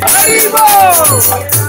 ¡Arriba!